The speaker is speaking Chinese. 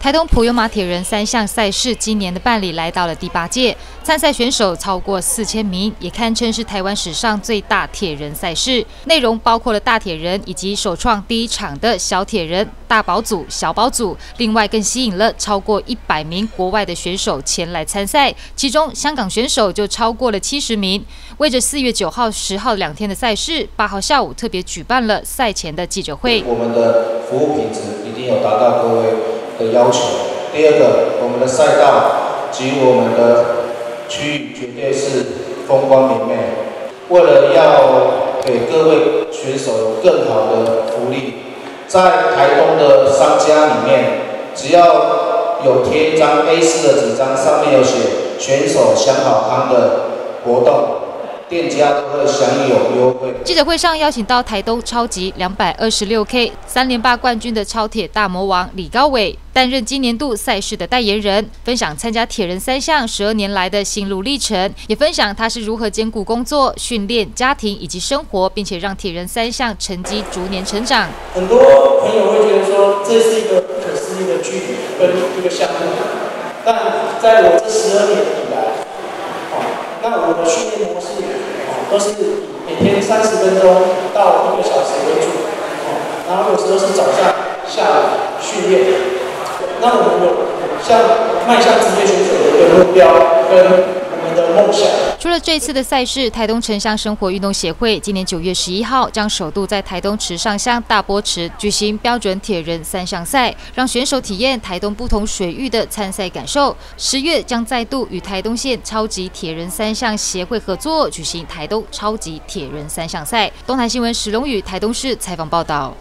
台东普悠马铁人三项赛事今年的办理来到了第八届，参赛选手超过四千名，也堪称是台湾史上最大铁人赛事。内容包括了大铁人以及首创第一场的小铁人大宝组、小宝组，另外更吸引了超过一百名国外的选手前来参赛，其中香港选手就超过了七十名。为着四月九号、十号两天的赛事，八号下午特别举办了赛前的记者会。我们的服务品质一定要达到各位。的要求。第二个，我们的赛道及我们的区域绝对是风光明媚。为了要给各位选手更好的福利，在台东的商家里面，只要有贴一张 A4 的纸张，上面有写选手想好康的活动。店家都会享有优惠。记者会上邀请到台东超级两百二十六 K 三连霸冠军的超铁大魔王李高伟，担任今年度赛事的代言人，分享参加铁人三项十二年来的心路历程，也分享他是如何兼顾工作、训练、家庭以及生活，并且让铁人三项成绩逐年成长。很多朋友会觉得说，这是一个不可思议的距离跟一个项目，但在我这十二年那我的训练模式。都是以每天三十分钟到一个小时为主，然后有时候是早上、下午训练。那我们有像迈向职业选手的一个目标跟我们的梦想。除了这次的赛事，台东城乡生活运动协会今年九月十一号将首度在台东池上乡大波池举行标准铁人三项赛，让选手体验台东不同水域的参赛感受。十月将再度与台东县超级铁人三项协会合作举行台东超级铁人三项赛。东台新闻史龙宇台东市采访报道。